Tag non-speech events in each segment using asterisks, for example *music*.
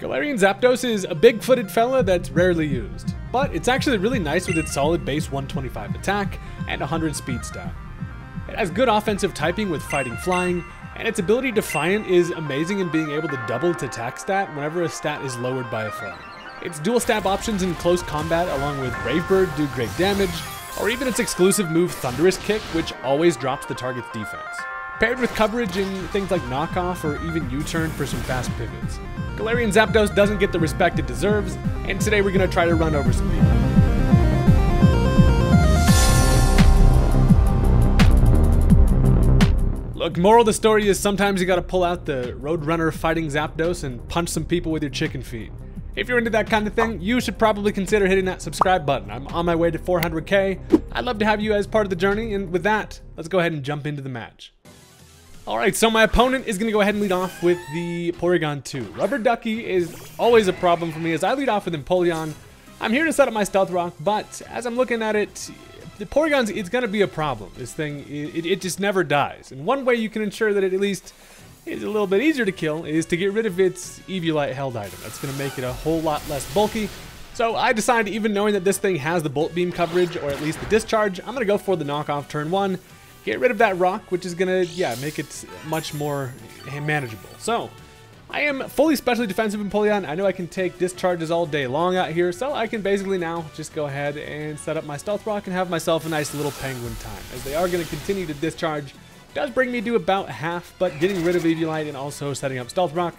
Galarian Zapdos is a big-footed fella that's rarely used, but it's actually really nice with its solid base 125 attack and 100 speed stat. It has good offensive typing with fighting flying, and its ability Defiant is amazing in being able to double its attack stat whenever a stat is lowered by a fly. Its dual stab options in close combat along with Brave Bird do great damage, or even its exclusive move Thunderous Kick which always drops the target's defense. Paired with coverage in things like knockoff or even U-turn for some fast pivots. Galarian Zapdos doesn't get the respect it deserves, and today we're going to try to run over some people. Look, moral of the story is sometimes you gotta pull out the Roadrunner fighting Zapdos and punch some people with your chicken feet. If you're into that kind of thing, you should probably consider hitting that subscribe button. I'm on my way to 400k. I'd love to have you as part of the journey, and with that, let's go ahead and jump into the match. Alright, so my opponent is going to go ahead and lead off with the Porygon 2. Rubber Ducky is always a problem for me as I lead off with Empoleon. I'm here to set up my Stealth Rock, but as I'm looking at it, the Porygon's it's going to be a problem. This thing, it, it just never dies. And one way you can ensure that it at least is a little bit easier to kill is to get rid of its Eviolite held item. That's going to make it a whole lot less bulky. So I decided, even knowing that this thing has the Bolt Beam coverage, or at least the Discharge, I'm going to go for the knockoff turn one get rid of that rock, which is gonna, yeah, make it much more manageable. So, I am fully specially defensive in Empoleon. I know I can take discharges all day long out here, so I can basically now just go ahead and set up my Stealth Rock and have myself a nice little penguin time, as they are to continue to discharge. Does bring me to about half, but getting rid of Eviolite and also setting up Stealth Rock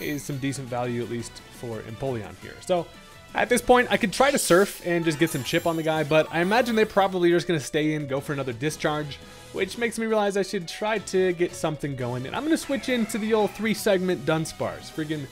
is some decent value, at least for Empoleon here. So, at this point, I could try to surf and just get some chip on the guy, but I imagine they're probably just going to stay in, go for another discharge which makes me realize I should try to get something going. And I'm going to switch into the old three-segment Dunsparce. Friggin'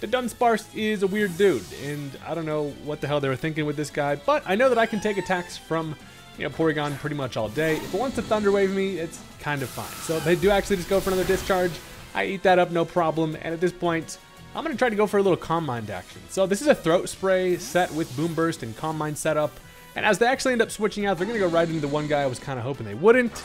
the Dunsparce is a weird dude, and I don't know what the hell they were thinking with this guy, but I know that I can take attacks from, you know, Porygon pretty much all day. If it wants to Thunder Wave me, it's kind of fine. So they do actually just go for another Discharge. I eat that up, no problem, and at this point, I'm going to try to go for a little Calm Mind action. So this is a Throat Spray set with Boom Burst and Calm Mind setup. And as they actually end up switching out, they're going to go right into the one guy I was kind of hoping they wouldn't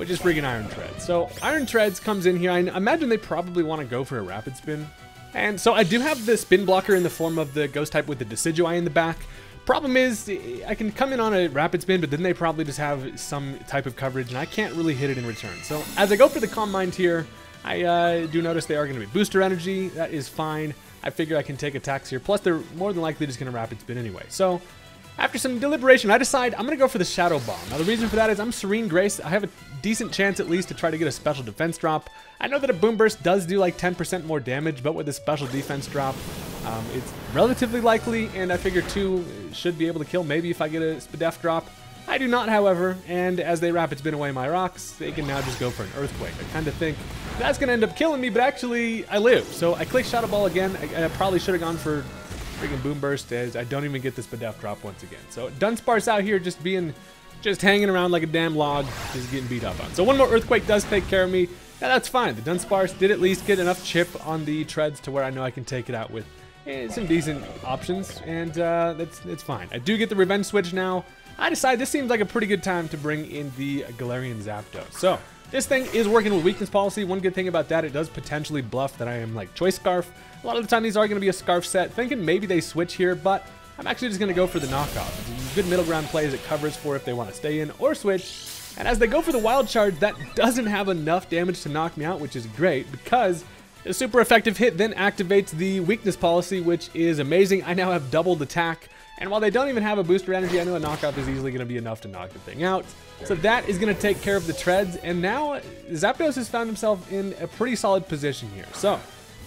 which is freaking Iron Treads. So Iron Treads comes in here. I imagine they probably want to go for a Rapid Spin. And so I do have the spin blocker in the form of the Ghost type with the Decidueye in the back. Problem is, I can come in on a Rapid Spin, but then they probably just have some type of coverage, and I can't really hit it in return. So as I go for the Calm Mind here, I uh, do notice they are going to be Booster Energy. That is fine. I figure I can take attacks here. Plus, they're more than likely just going to Rapid Spin anyway. So after some deliberation, I decide I'm going to go for the Shadow Bomb. Now, the reason for that is I'm Serene Grace. I have a decent chance at least to try to get a special defense drop. I know that a Boom Burst does do like 10% more damage, but with a special defense drop, um, it's relatively likely, and I figure 2 should be able to kill maybe if I get a Spadef drop. I do not, however, and as they Rapid Spin away my rocks, they can now just go for an Earthquake. I kind of think that's going to end up killing me, but actually, I live. So I click Shadow Ball again. I, I probably should have gone for freaking Boom Burst as I don't even get this Spadef drop once again. So Dunsparce out here just being, just hanging around like a damn log, just getting beat up on. So one more Earthquake does take care of me. Now that's fine. The Dunsparce did at least get enough chip on the treads to where I know I can take it out with eh, some decent options, and uh, that's it's fine. I do get the Revenge Switch now. I decide this seems like a pretty good time to bring in the Galarian Zapdos. So this thing is working with weakness policy. One good thing about that, it does potentially bluff that I am like Choice Scarf. A lot of the time these are going to be a Scarf set. Thinking maybe they switch here, but I'm actually just going to go for the knockoff. It's a good middle ground play as it covers for if they want to stay in or switch. And as they go for the Wild Charge, that doesn't have enough damage to knock me out, which is great because the super effective hit then activates the weakness policy, which is amazing. I now have doubled attack. And while they don't even have a booster energy, I know a knockoff is easily going to be enough to knock the thing out. So that is going to take care of the treads. And now Zapdos has found himself in a pretty solid position here. So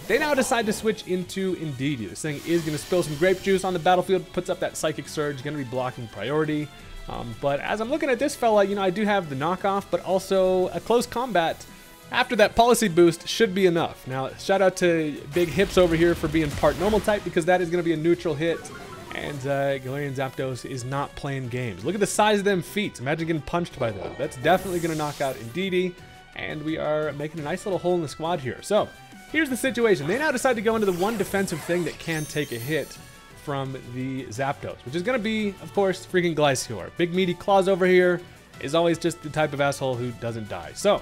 they now decide to switch into Indeedee. This thing is going to spill some grape juice on the battlefield, puts up that Psychic Surge, going to be blocking priority. Um, but as I'm looking at this fella, you know, I do have the knockoff, but also a close combat after that policy boost should be enough. Now, shout out to Big Hips over here for being part normal type because that is going to be a neutral hit. And uh, Galarian Zapdos is not playing games. Look at the size of them feet. Imagine getting punched by them. That's definitely going to knock out Indeedee. And we are making a nice little hole in the squad here. So, here's the situation. They now decide to go into the one defensive thing that can take a hit from the Zapdos, which is going to be, of course, freaking Gliscor. Big meaty claws over here is always just the type of asshole who doesn't die. So,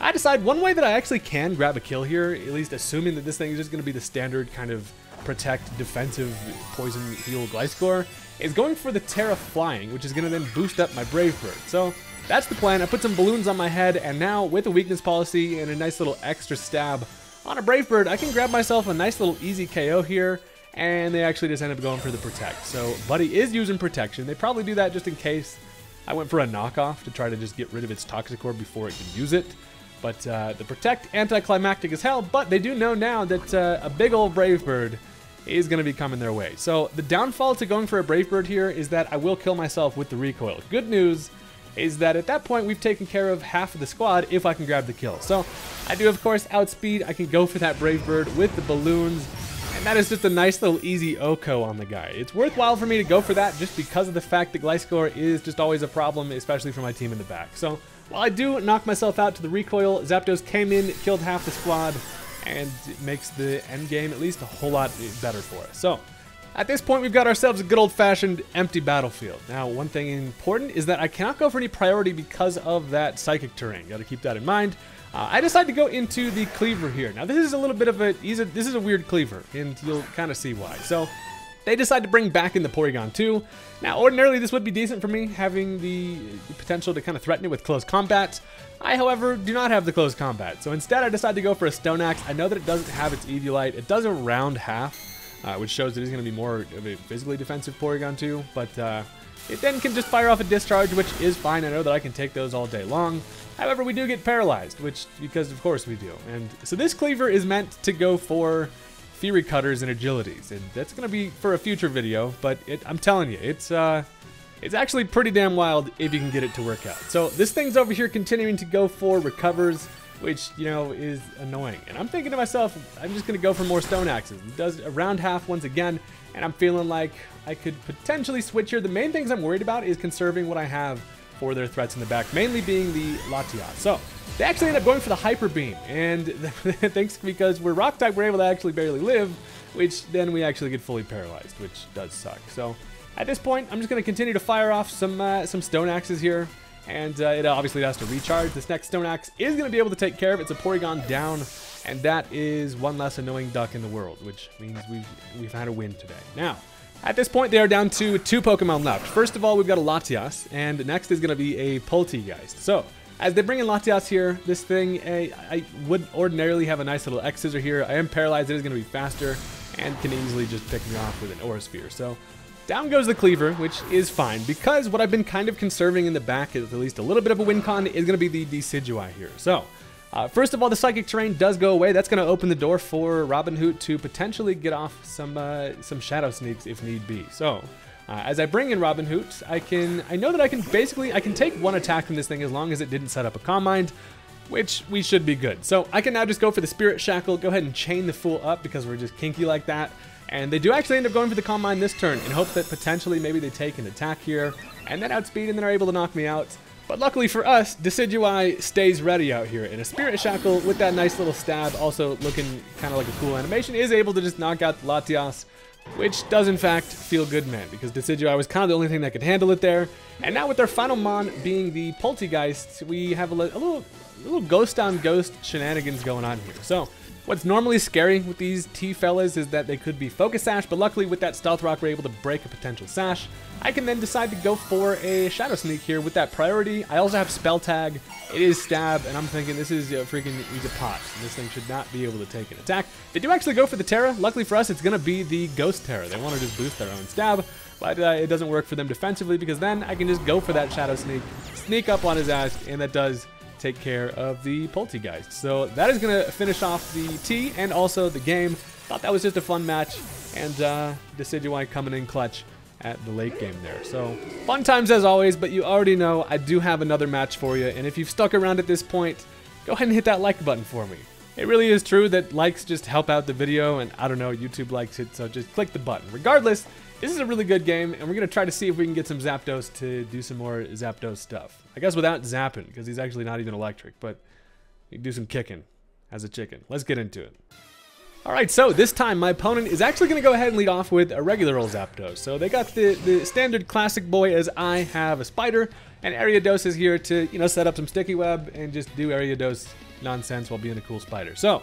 I decide one way that I actually can grab a kill here, at least assuming that this thing is just going to be the standard kind of protect defensive poison heal Gliscor is going for the Tera Flying, which is going to then boost up my Brave Bird. So that's the plan. I put some balloons on my head, and now with a weakness policy and a nice little extra stab on a Brave Bird, I can grab myself a nice little easy KO here, and they actually just end up going for the Protect. So Buddy is using Protection. They probably do that just in case I went for a knockoff to try to just get rid of its Toxic Orb before it can use it. But uh, the Protect, anticlimactic as hell, but they do know now that uh, a big old Brave Bird is going to be coming their way. So the downfall to going for a Brave Bird here is that I will kill myself with the recoil. Good news is that at that point we've taken care of half of the squad if I can grab the kill. So I do of course outspeed, I can go for that Brave Bird with the balloons, and that is just a nice little easy OHKO on the guy. It's worthwhile for me to go for that just because of the fact that Gliscor is just always a problem, especially for my team in the back. So while I do knock myself out to the recoil, Zapdos came in, killed half the squad, and makes the end game at least a whole lot better for us. So at this point, we've got ourselves a good old-fashioned empty battlefield. Now, one thing important is that I cannot go for any priority because of that psychic terrain. Got to keep that in mind. Uh, I decided to go into the Kleavor here. Now, this is a little bit of a, a this is a weird Kleavor, and you'll kind of see why. So, they decide to bring back in the Porygon 2. Now, ordinarily, this would be decent for me, having the potential to kind of threaten it with close combat. I, however, do not have the close combat, so instead I decide to go for a Stone Axe. I know that it doesn't have its Eviolite. It does a round half, uh, which shows that it's going to be more of a physically defensive Porygon 2, but uh, it then can just fire off a discharge, which is fine. I know that I can take those all day long. However, we do get paralyzed, which, because of course we do. And so this Kleavor is meant to go for Fury Cutters and Agilities, and that's to be for a future video, but it, I'm telling you, it's, uh, it's actually pretty damn wild if you can get it to work out. So this thing's over here continuing to go for recovers, which, you know, is annoying. And I'm thinking to myself, I'm just to go for more stone axes. It does around half once again, and I'm feeling like I could potentially switch here. The main things I'm worried about is conserving what I have for their threats in the back, mainly being the Latias. So they actually end up going for the Hyper Beam, and *laughs* thanks because we're Rock type, we're able to actually barely live, which then we actually get fully paralyzed, which does suck. So at this point, I'm just going to continue to fire off some uh, some Stone Axes here and uh, it obviously has to recharge. This next Stone Axe is going to be able to take care of it. It's a Porygon down, and that is one less annoying duck in the world, which means we've, we've had a win today. Now, at this point, they are down to two Pokemon left. First of all, we've got a Latias, and next is going to be a Polteageist. So, as they bring in Latias here, this thing, I, I would ordinarily have a nice little X-Scissor here. I am paralyzed, it is going to be faster, and can easily just pick me off with an Aura Sphere. So, down goes the Kleavor, which is fine, because what I've been kind of conserving in the back is at least a little bit of a win con is going to be the Decidueye here. So, uh, first of all, the Psychic Terrain does go away. That's going to open the door for Robin Hoot to potentially get off some uh, some Shadow Sneaks if need be. So, uh, as I bring in Robin Hoot, I can I know that I can basically I can take one attack from this thing as long as it didn't set up a Calm Mind, which we should be good. So I can now just go for the Spirit Shackle, go ahead and chain the Fool up because we're just kinky like that. And they do actually end up going for the Calm Mind this turn in hope that potentially maybe they take an attack here and then outspeed and then are able to knock me out. But luckily for us, Decidueye stays ready out here. And a Spirit Shackle with that nice little stab, also looking kind of like a cool animation, is able to just knock out the Latias, which does in fact feel good, man, because Decidueye was kind of the only thing that could handle it there. And now with our final Mon being the Polteageist, we have a, a little, a little ghost on ghost shenanigans going on here. So What's normally scary with these T-fellas is that they could be Focus Sash, but luckily with that Stealth Rock we're able to break a potential Sash. I can then decide to go for a Shadow Sneak here with that priority. I also have Spell Tag, it is Stab, and I'm thinking this is a freaking easy pot. This thing should not be able to take an attack. They do actually go for the Tera. Luckily for us, it's to be the Ghost Tera. They want to just boost their own Stab, but uh, it doesn't work for them defensively because then I can just go for that Shadow Sneak, sneak up on his ass, and that does take care of the Polteageist. So that is going to finish off the T and also the game. Thought that was just a fun match, and uh, Decidueye coming in clutch at the late game there. So fun times as always, but you already know I do have another match for you, and if you've stuck around at this point, go ahead and hit that like button for me. It really is true that likes just help out the video, and I don't know, YouTube likes it, so just click the button. Regardless, this is a really good game, and we're going to try to see if we can get some Zapdos to do some more Zapdos stuff. I guess without zapping, because he's actually not even electric, but do some kicking as a chicken. Let's get into it. Alright, so this time my opponent is actually going to go ahead and lead off with a regular old Zapdos. So they got the, the standard classic boy as I have a spider, and Ariados is here to, you know, set up some sticky web and just do Ariados nonsense while being a cool spider. So,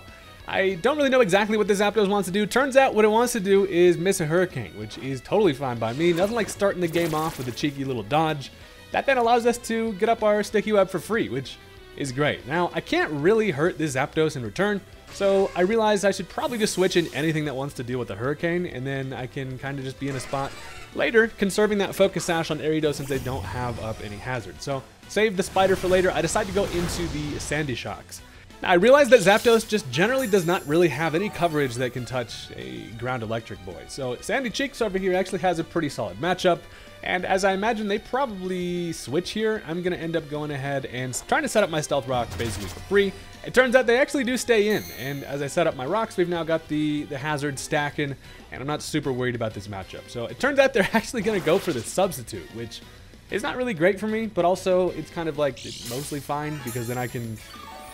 I don't really know exactly what this Zapdos wants to do. Turns out what it wants to do is miss a Hurricane, which is totally fine by me. Nothing like starting the game off with a cheeky little dodge. That then allows us to get up our Sticky Web for free, which is great. Now, I can't really hurt this Zapdos in return, so I realized I should probably just switch in anything that wants to deal with the Hurricane, and then I can kind of just be in a spot later, conserving that Focus Sash on Ariados since they don't have up any hazard. So, save the Spider for later. I decide to go into the Sandy Shocks. I realize that Zapdos just generally does not really have any coverage that can touch a ground electric boy. So Sandy Cheeks over here actually has a pretty solid matchup. And as I imagine they probably switch here, I'm going to end up going ahead and trying to set up my Stealth Rocks basically for free. It turns out they actually do stay in, and as I set up my rocks, we've now got the, the hazard stacking, and I'm not super worried about this matchup. So it turns out they're *laughs* actually going to go for the substitute, which is not really great for me, but also it's kind of like mostly fine, because then I can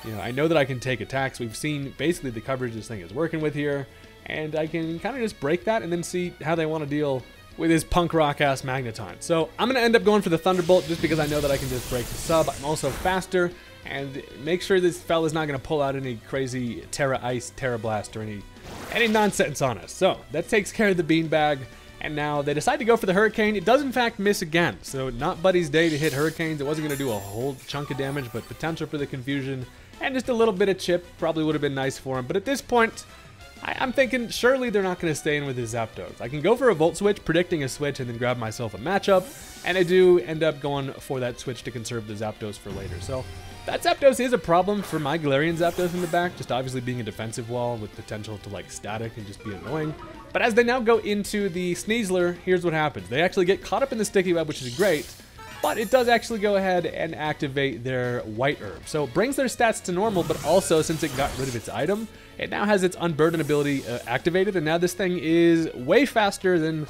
you know, I know that I can take attacks. We've seen basically the coverage this thing is working with here, and I can kind of just break that and then see how they want to deal with his punk rock ass Magneton. So I'm going to end up going for the Thunderbolt just because I know that I can just break the sub. I'm also faster, and make sure this fella's not going to pull out any crazy Tera Ice, Tera Blast, or any, any nonsense on us. So that takes care of the beanbag. And now they decide to go for the Hurricane. It does in fact miss again. So not Buddy's day to hit Hurricanes. It wasn't going to do a whole chunk of damage, but potential for the confusion and just a little bit of chip probably would have been nice for him. But at this point, I, am thinking surely they're not going to stay in with his Zapdos. I can go for a Volt Switch, predicting a switch, and then grab myself a matchup. And I do end up going for that switch to conserve the Zapdos for later. So that Zapdos is a problem for my Galarian Zapdos in the back, just obviously being a defensive wall with potential to like static and just be annoying. But as they now go into the Sneasler, here's what happens. They actually get caught up in the Sticky Web, which is great, but it does actually go ahead and activate their white herb. So it brings their stats to normal, but also since it got rid of its item, it now has its unburden ability uh, activated, and now this thing is way faster than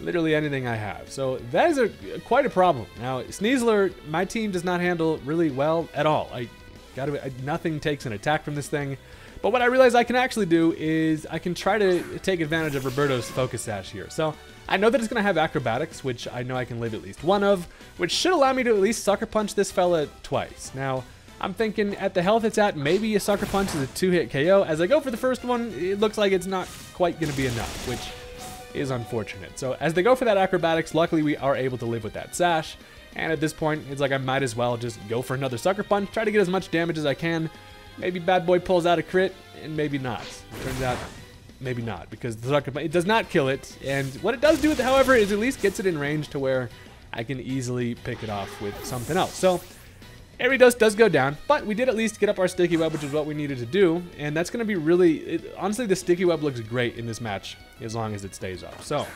literally anything I have. So that is a quite a problem. Now, Sneasler, my team does not handle really well at all. I got nothing takes an attack from this thing. But what I realize I can actually do is I can try to take advantage of Roberto's Focus Sash here. So I know that it's going to have acrobatics, which I know I can live at least one of, which should allow me to at least Sucker Punch this fella twice. Now, I'm thinking at the health it's at, maybe a Sucker Punch is a two-hit KO. As I go for the first one, it looks like it's not quite going to be enough, which is unfortunate. So as they go for that acrobatics, luckily we are able to live with that Sash. And at this point, it's like I might as well just go for another Sucker Punch, try to get as much damage as I can. Maybe Bad Boy pulls out a crit, and maybe not. Turns out maybe not, because the Sucker Punch, it does not kill it, and what it does do, however, is at least gets it in range to where I can easily pick it off with something else. So, Ariados does go down, but we did at least get up our Sticky Web, which is what we needed to do, and that's going to be really, it, honestly, the Sticky Web looks great in this match, as long as it stays up. So,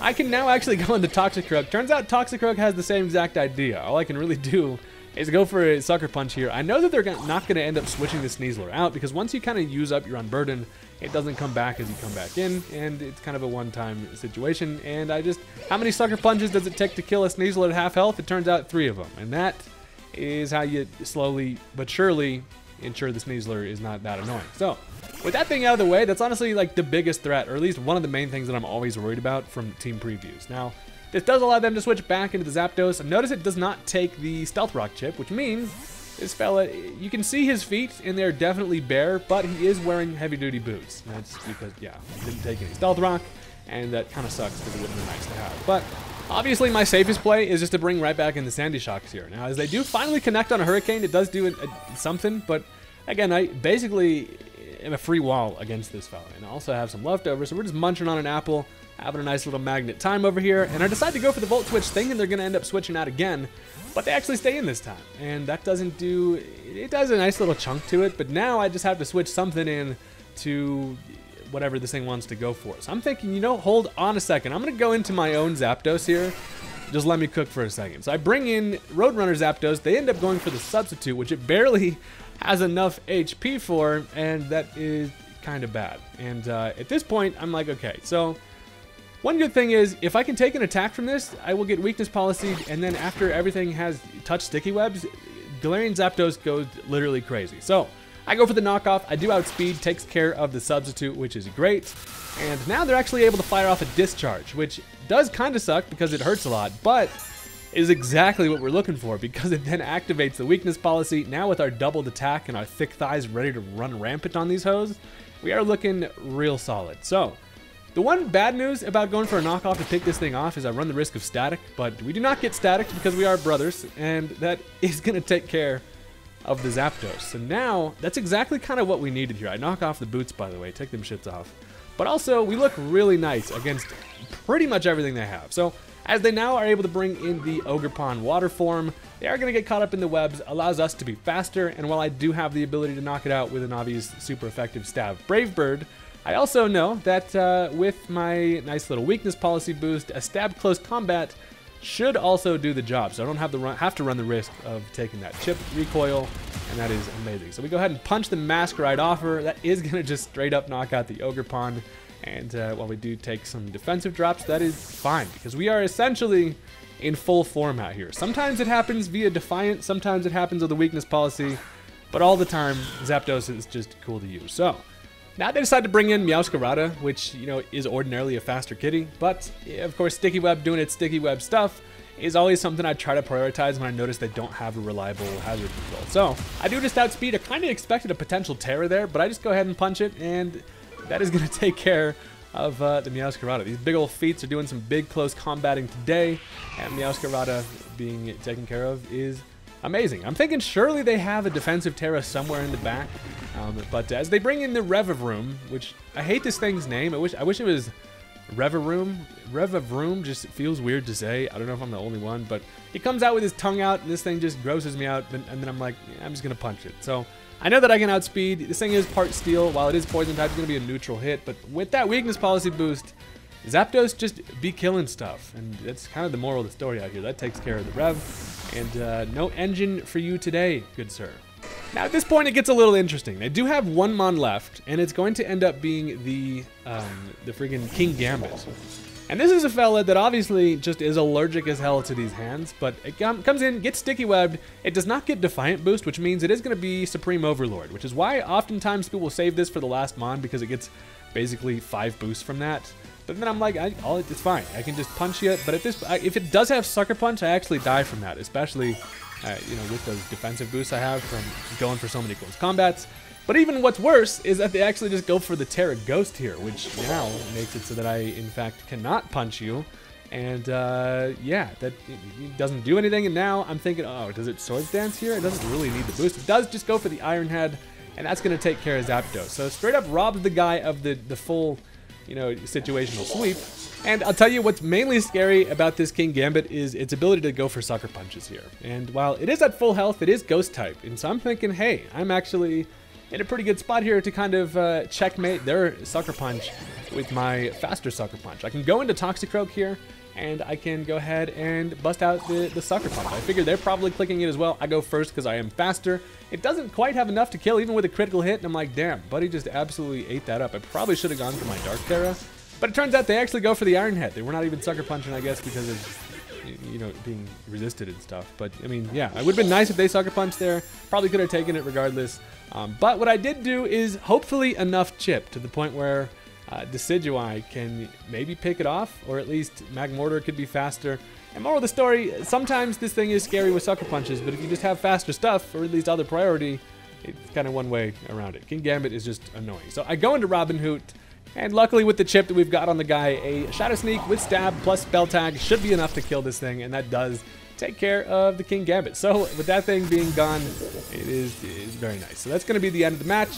I can now actually *laughs* go into Toxicroak. Turns out Toxicroak has the same exact idea. All I can really do is go for a Sucker Punch here. I know that they're not going to end up switching the Sneasler out, because once you kind of use up your Unburden, it doesn't come back as you come back in, and it's kind of a one-time situation. And I just, how many sucker punches does it take to kill a Sneasel at half health? It turns out three of them, and that is how you slowly but surely ensure the Sneasler is not that annoying. So, with that thing out of the way, that's honestly like the biggest threat, or at least one of the main things that I'm always worried about from team previews. Now, this does allow them to switch back into the Zapdos. Notice it does not take the Stealth Rock chip, which means this fella, you can see his feet, and they're definitely bare, but he is wearing heavy-duty boots. That's because, yeah, he didn't take any Stealth Rock, and that kind of sucks because it would have been nice to have. But obviously, my safest play is just to bring right back in the Sandy Shocks here. Now, as they do finally connect on a Hurricane, it does do a, something, but again, I basically am a free wall against this fella, and I also have some leftovers, so we're just munching on an apple, having a nice little magnet time over here, and I decide to go for the Volt Switch, and they're going to end up switching out again, but they actually stay in this time, and that doesn't do, it does a nice little chunk to it, but now I just have to switch something in to whatever this thing wants to go for. So I'm thinking, you know, hold on a second. I'm going to go into my own Zapdos here. Just let me cook for a second. So I bring in Roadrunner Zapdos. They end up going for the substitute, which it barely *laughs* has enough HP for, and that is kind of bad. And uh, at this point, I'm like, okay, so one good thing is, if I can take an attack from this, I will get weakness policy, and then after everything has touched sticky webs, Galarian Zapdos goes literally crazy. So, I go for the knockoff, I do outspeed, takes care of the substitute, which is great. And now they're actually able to fire off a discharge, which does kind of suck because it hurts a lot, but is exactly what we're looking for because it then activates the weakness policy. Now with our doubled attack and our thick thighs ready to run rampant on these hoes, we are looking real solid. So, the one bad news about going for a knockoff to pick this thing off is I run the risk of static, but we do not get static because we are brothers, and that *laughs* is going to take care of the Zapdos. So now, that's exactly kind of what we needed here. I knock off the boots, by the way, take them shits off. But also, we look really nice against pretty much everything they have. So, as they now are able to bring in the Ogerpon water form, they are going to get caught up in the webs, allows us to be faster, and while I do have the ability to knock it out with an obvious super effective stab Brave Bird, I also know that uh, with my nice little weakness policy boost, a stab close combat should also do the job. So I don't have, the run, have to run the risk of taking that chip recoil, and that is amazing. So we go ahead and punch the Masquerade offer. That is *laughs* going to just straight up knock out the Ogerpon. And uh, while we do take some defensive drops, that is fine, because we are essentially in full form out here. Sometimes it happens via Defiant, sometimes it happens with a weakness policy, but all the time, Zapdos is just cool to use. So, now they decide to bring in Meowscarada, which, you know, is ordinarily a faster kitty, but of course Sticky Web doing its Sticky Web stuff is always something I try to prioritize when I notice they don't have a reliable hazard control. So, I do just outspeed. I kind of expected a potential Tera there, but I just go ahead and punch it, and that is going *laughs* to take care of uh, the Meowscarada. These big old feet are doing some big close combating today, and Meowscarada being taken care of is amazing. I'm thinking surely they have a defensive Tera somewhere in the back, um, but as they bring in the Revavroom, which I hate this thing's name. I wish I wish it was Revavroom. Revavroom just feels weird to say. I don't know if I'm the only one, but he comes out with his tongue out, and this thing just grosses me out, and then I'm like, yeah, I'm just gonna punch it. So I know that I can outspeed. This thing is part steel. While it is poison type, it's gonna be a neutral hit, but with that weakness policy boost, Zapdos just be killing stuff, and that's kind of the moral of the story out here. That takes care of the Rev, and uh, no engine for you today, good sir. Now at this point it gets a little interesting. They do have one Mon left, and it's going to end up being the um, the freaking Kingambit. And this is a fella that obviously just is allergic as hell to these hands, but it com comes in, gets sticky webbed. It does not get Defiant boost, which means it is going to be Supreme Overlord, which is why oftentimes people will save this for the last Mon because it gets basically five boosts from that. But then I'm like, I, it's fine. I can just punch it. But at this, I, if it does have Sucker Punch, I actually die from that, especially, uh, you know, with those defensive boosts I have from going for so many close combats. But even what's worse is that they actually just go for the Tera Ghost here, which now makes it so that I, in fact, cannot punch you. And uh, yeah, that doesn't do anything. And now I'm thinking, oh, does it Swords Dance here? It doesn't really need the boost. It does just go for the Iron Head, and that's going to take care of Zapdos. So straight up robs the guy of the, the full you know, situational sweep. And I'll tell you what's mainly scary about this Kingambit is its ability to go for sucker punches here. And while it is at full health, it is ghost type. And so I'm thinking, hey, I'm actually in a pretty good spot here to kind of uh, checkmate their sucker punch with my faster sucker punch. I can go into Toxicroak here, and I can go ahead and bust out the, the Sucker Punch. I figure they're probably clicking it as well. I go first because I am faster. It doesn't quite have enough to kill even with a critical hit, and I'm like, damn, Buddy just absolutely ate that up. I probably should have gone for my Dark Tera, but it turns out they actually go for the Iron Head. They were not even Sucker Punching, I guess, because of you know, being resisted and stuff. But, I mean, yeah, it would have been nice if they Sucker punched there. Probably could have taken it regardless. Um, but what I did do is hopefully enough chip to the point where uh, Decidueye can maybe pick it off, or at least Magmortar could be faster. And more of the story, sometimes this thing is scary with Sucker Punches, but if you just have faster stuff, or at least other priority, it's kind of one way around it. Kingambit is just annoying. So I go into Robin Hoot, and luckily with the chip that we've got on the guy, a Shadow Sneak with Stab plus Spell Tag should be enough to kill this thing, and that does take care of the Kingambit. So with that thing being gone, it is, it is very nice. So that's going to be the end of the match.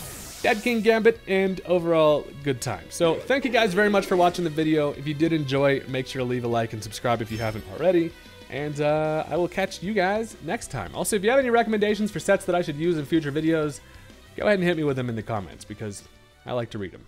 Dead Kingambit, and overall good time. So thank you guys very much for watching the video. If you did enjoy, make sure to leave a like and subscribe if you haven't already. And uh, I will catch you guys next time. Also, if you have any recommendations for sets that I should use in future videos, go ahead and hit me with them in the comments because I like to read them.